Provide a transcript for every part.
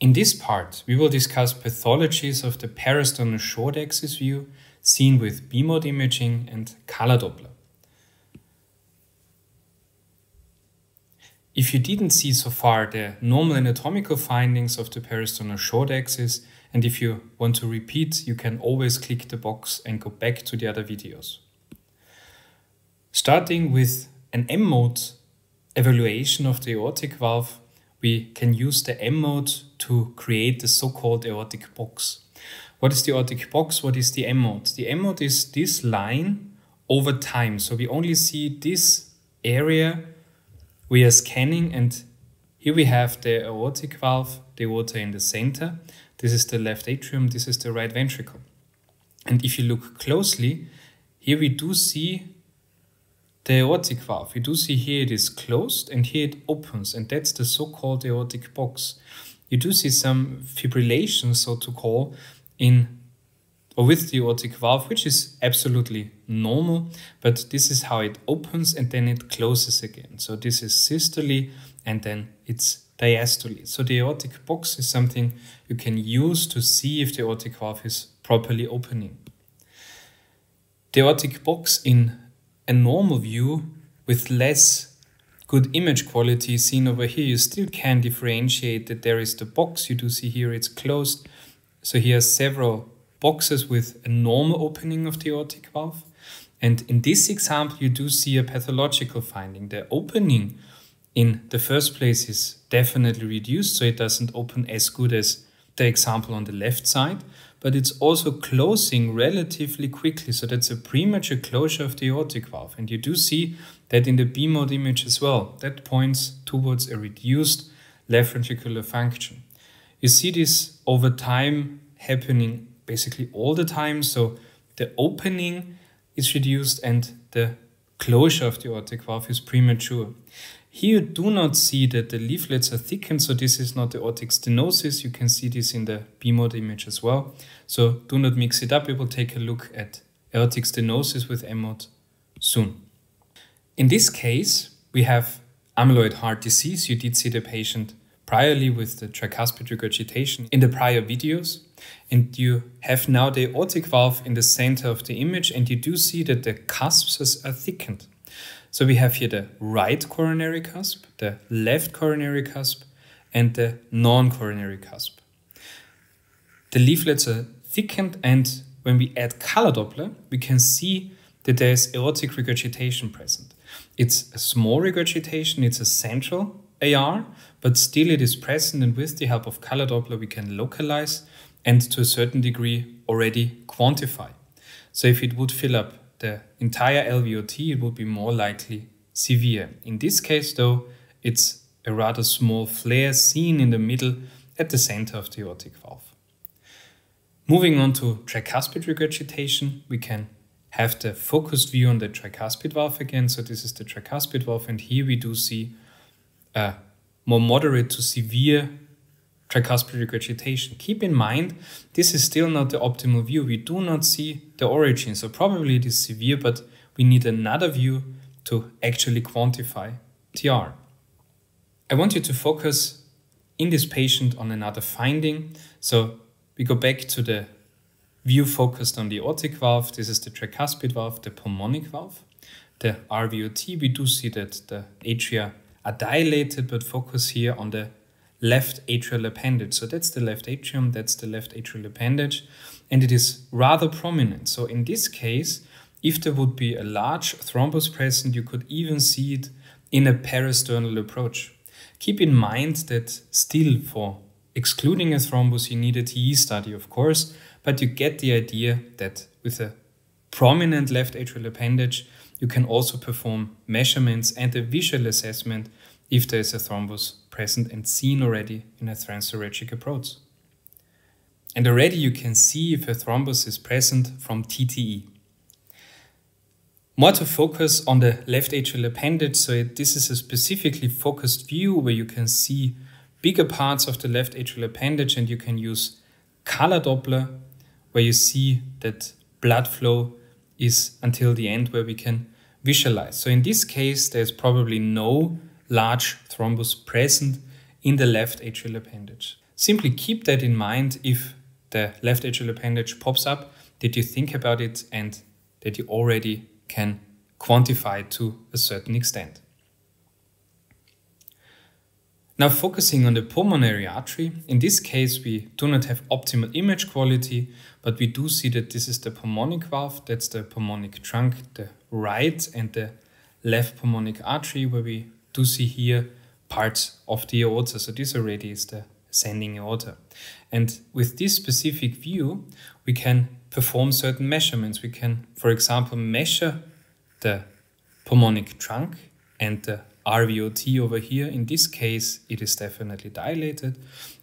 In this part, we will discuss pathologies of the parasternal short axis view seen with B-mode imaging and color Doppler. If you didn't see so far the normal anatomical findings of the parasternal short axis, and if you want to repeat, you can always click the box and go back to the other videos. Starting with an M-mode evaluation of the aortic valve, we can use the M-mode to create the so-called aortic box. What is the aortic box? What is the M-mode? The M-mode is this line over time. So we only see this area we are scanning and here we have the aortic valve, the aorta in the center. This is the left atrium, this is the right ventricle. And if you look closely, here we do see the aortic valve. We do see here it is closed and here it opens and that's the so-called aortic box. You do see some fibrillation, so to call, in or with the aortic valve, which is absolutely normal, but this is how it opens and then it closes again. So this is systole and then it's diastole. So the aortic box is something you can use to see if the aortic valve is properly opening. The aortic box in a normal view with less good image quality seen over here, you still can differentiate that there is the box. You do see here it's closed. So here are several boxes with a normal opening of the aortic valve. And in this example, you do see a pathological finding. The opening in the first place is definitely reduced, so it doesn't open as good as the example on the left side, but it's also closing relatively quickly. So that's a premature closure of the aortic valve. And you do see that in the B mode image as well. That points towards a reduced left ventricular function. You see this over time happening basically all the time. So the opening is reduced and the closure of the aortic valve is premature. Here you do not see that the leaflets are thickened, so this is not the aortic stenosis. You can see this in the B-mode image as well. So do not mix it up. We will take a look at aortic stenosis with M-mode soon. In this case, we have amyloid heart disease. You did see the patient priorly with the tricuspid regurgitation in the prior videos. And you have now the aortic valve in the center of the image, and you do see that the cusps are thickened. So we have here the right coronary cusp, the left coronary cusp, and the non-coronary cusp. The leaflets are thickened, and when we add color Doppler, we can see that there is aortic regurgitation present. It's a small regurgitation, it's a central AR, but still it is present and with the help of color Doppler we can localize and to a certain degree already quantify. So if it would fill up the entire LVOT, it would be more likely severe. In this case though, it's a rather small flare seen in the middle at the center of the aortic valve. Moving on to tricuspid regurgitation, we can have the focused view on the tricuspid valve again. So this is the tricuspid valve and here we do see a more moderate to severe tricuspid regurgitation. Keep in mind, this is still not the optimal view. We do not see the origin, so probably it is severe, but we need another view to actually quantify TR. I want you to focus in this patient on another finding. So we go back to the view focused on the aortic valve. This is the tricuspid valve, the pulmonic valve. The RVOT, we do see that the atria are dilated, but focus here on the left atrial appendage. So that's the left atrium, that's the left atrial appendage, and it is rather prominent. So in this case, if there would be a large thrombus present, you could even see it in a parasternal approach. Keep in mind that still for excluding a thrombus, you need a TE study, of course, but you get the idea that with a prominent left atrial appendage, you can also perform measurements and a visual assessment if there is a thrombus present and seen already in a transthoracic approach. And already you can see if a thrombus is present from TTE. More to focus on the left atrial appendage, so this is a specifically focused view where you can see bigger parts of the left atrial appendage and you can use color Doppler where you see that blood flow is until the end where we can visualize. So in this case, there's probably no large thrombus present in the left atrial appendage. Simply keep that in mind if the left atrial appendage pops up, that you think about it and that you already can quantify to a certain extent. Now focusing on the pulmonary artery, in this case we do not have optimal image quality, but we do see that this is the pulmonic valve, that's the pulmonic trunk, the right and the left pulmonic artery where we do see here parts of the aorta. So this already is the ascending aorta. And with this specific view, we can perform certain measurements. We can, for example, measure the pulmonic trunk and the RVOT over here. In this case, it is definitely dilated.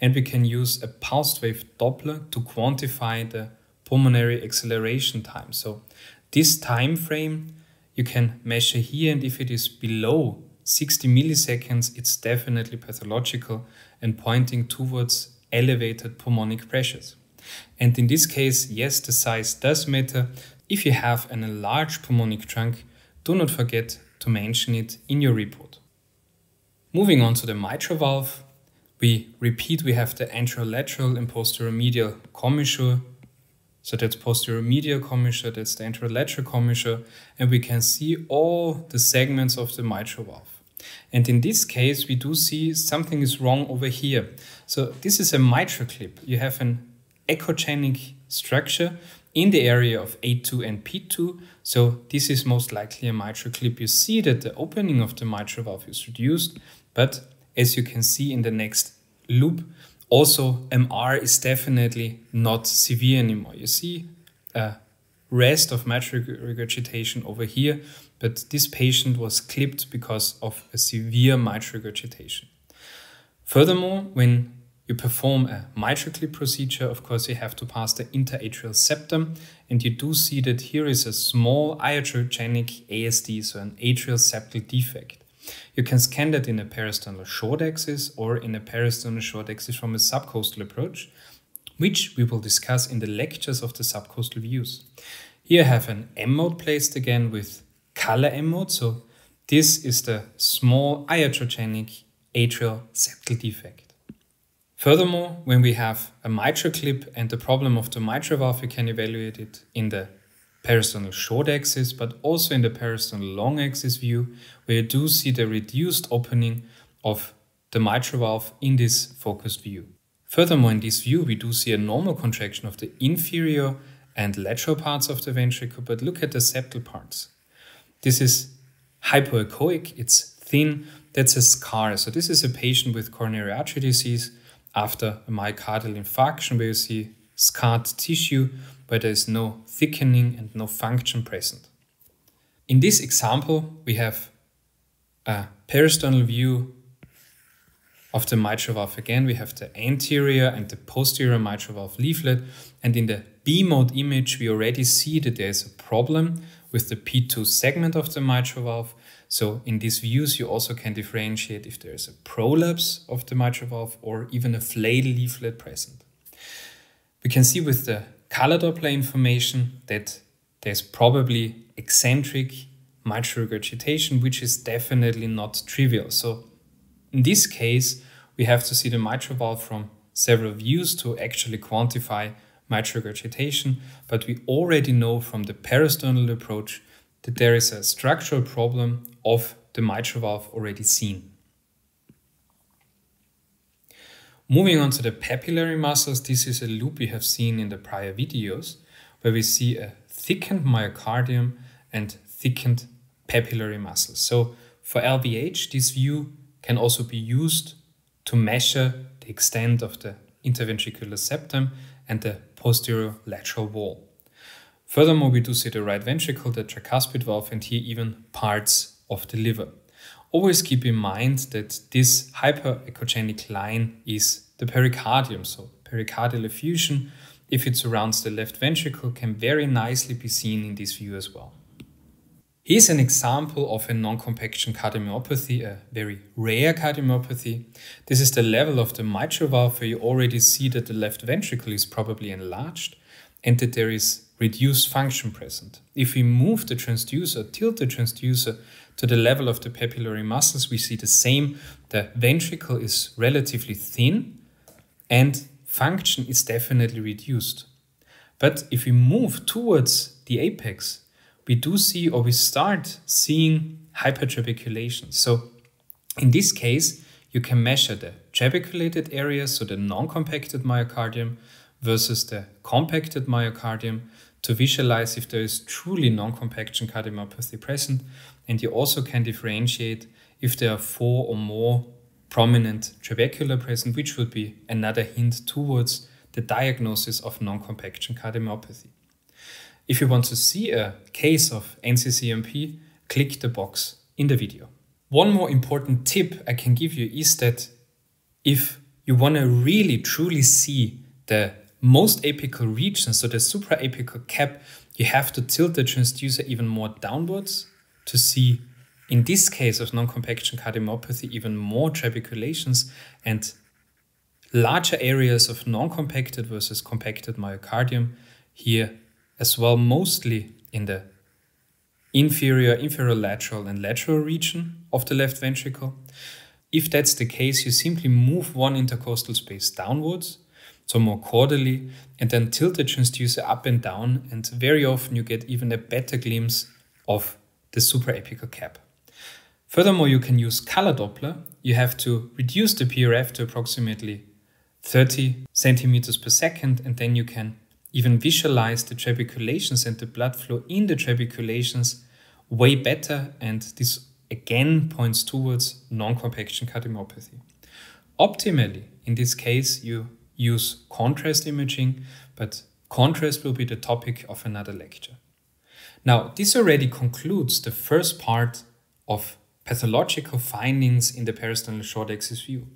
And we can use a pulsed wave Doppler to quantify the pulmonary acceleration time. So this time frame you can measure here and if it is below 60 milliseconds, it's definitely pathological and pointing towards elevated pulmonic pressures. And in this case, yes, the size does matter. If you have an enlarged pulmonic trunk, do not forget to mention it in your report. Moving on to the mitral valve, we repeat we have the anterolateral and posterior medial commissure. So that's posterior medial commissure, that's the anterolateral commissure, and we can see all the segments of the mitral valve. And in this case, we do see something is wrong over here. So this is a mitral clip. You have an echogenic structure in the area of A2 and P2. So this is most likely a mitral clip. You see that the opening of the mitral valve is reduced, but as you can see in the next loop, also MR is definitely not severe anymore. You see a rest of mitral regurgitation over here, but this patient was clipped because of a severe mitral regurgitation. Furthermore, when you perform a mitral clip procedure, of course, you have to pass the interatrial septum, and you do see that here is a small iatrogenic ASD, so an atrial septal defect. You can scan that in a parasternal short axis or in a parasternal short axis from a subcostal approach, which we will discuss in the lectures of the subcostal views. Here I have an M mode placed again with color M mode. So this is the small iatrogenic atrial septal defect. Furthermore, when we have a mitral clip and the problem of the mitral valve, we can evaluate it in the parasternal short axis, but also in the parasternal long axis view, where you do see the reduced opening of the mitral valve in this focused view. Furthermore, in this view, we do see a normal contraction of the inferior and lateral parts of the ventricle, but look at the septal parts. This is hypoechoic, it's thin, that's a scar. So this is a patient with coronary artery disease after a myocardial infarction where you see scarred tissue where there is no thickening and no function present. In this example, we have a parasternal view of the mitral valve again. We have the anterior and the posterior mitral valve leaflet. And in the B mode image, we already see that there is a problem with the P2 segment of the mitral valve. So in these views, you also can differentiate if there is a prolapse of the mitral valve or even a flayed leaflet present. We can see with the color Doppler information that there's probably eccentric mitral regurgitation, which is definitely not trivial. So in this case, we have to see the mitral valve from several views to actually quantify mitral regurgitation, but we already know from the parasternal approach that there is a structural problem of the mitral valve already seen. Moving on to the papillary muscles, this is a loop we have seen in the prior videos, where we see a thickened myocardium and thickened papillary muscles. So for LVH, this view can also be used to measure the extent of the interventricular septum and the posterior lateral wall. Furthermore, we do see the right ventricle, the tricuspid valve, and here even parts of the liver. Always keep in mind that this hyperechogenic line is the pericardium, so pericardial effusion, if it surrounds the left ventricle, can very nicely be seen in this view as well. Here's an example of a non-compaction cardiomyopathy, a very rare cardiomyopathy. This is the level of the mitral valve where you already see that the left ventricle is probably enlarged and that there is reduced function present. If we move the transducer, tilt the transducer to the level of the papillary muscles, we see the same. The ventricle is relatively thin and function is definitely reduced. But if we move towards the apex, we do see or we start seeing hypertrabeculation. So in this case, you can measure the trabeculated area, so the non-compacted myocardium, versus the compacted myocardium to visualize if there is truly non-compaction cardiomyopathy present. And you also can differentiate if there are four or more prominent trabecula present, which would be another hint towards the diagnosis of non-compaction cardiomyopathy. If you want to see a case of NCCMP, click the box in the video. One more important tip I can give you is that if you want to really truly see the most apical region, so the supraapical cap, you have to tilt the transducer even more downwards to see, in this case of non-compaction cardiomyopathy, even more trabeculations and larger areas of non-compacted versus compacted myocardium here as well, mostly in the inferior, inferior lateral and lateral region of the left ventricle. If that's the case, you simply move one intercostal space downwards, so more caudally, and then tilt the transducer up and down, and very often you get even a better glimpse of the super supraapical cap. Furthermore, you can use color Doppler. You have to reduce the PRF to approximately 30 centimeters per second, and then you can even visualize the trabeculations and the blood flow in the trabeculations way better. And this again points towards non-compaction cardiomyopathy. Optimally, in this case, you use contrast imaging, but contrast will be the topic of another lecture. Now, this already concludes the first part of pathological findings in the parasternal short axis view.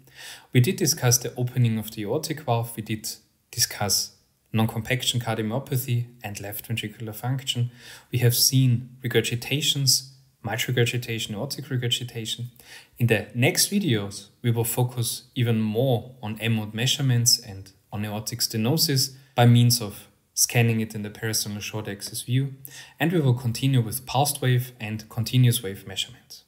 We did discuss the opening of the aortic valve, we did discuss non-compaction cardiomyopathy, and left ventricular function, we have seen regurgitations, mitral regurgitation, aortic regurgitation. In the next videos, we will focus even more on M-mode measurements and on aortic stenosis by means of scanning it in the parasternal short axis view, and we will continue with pulsed wave and continuous wave measurements.